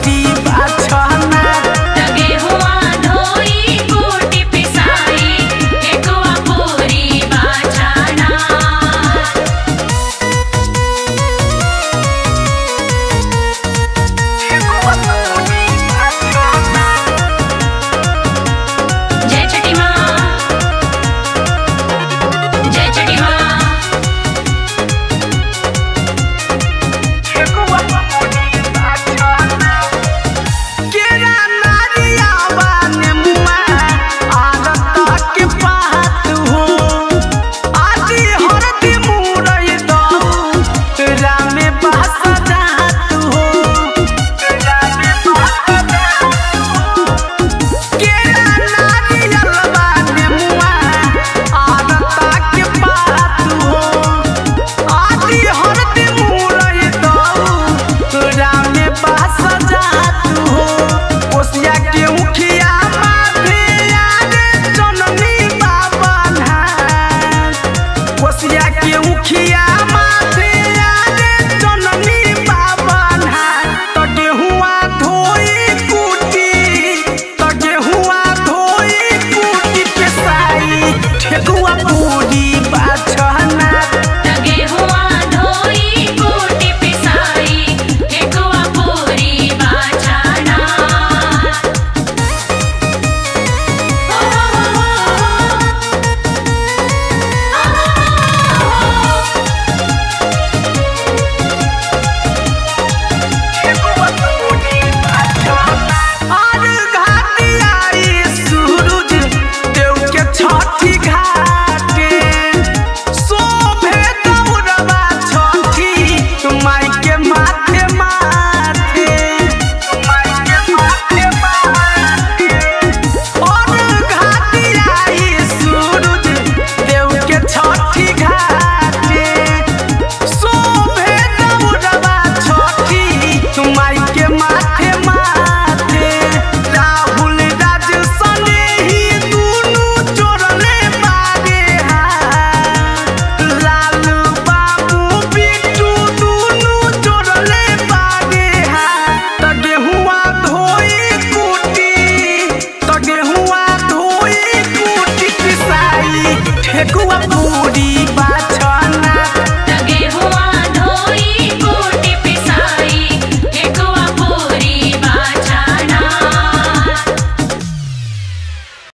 body